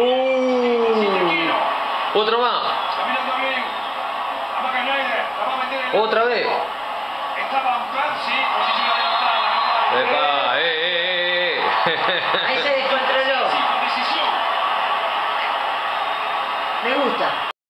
Uh, otro más. Otra vez. Epa, eh, eh, eh. eh. Ahí se descontroló. Me gusta.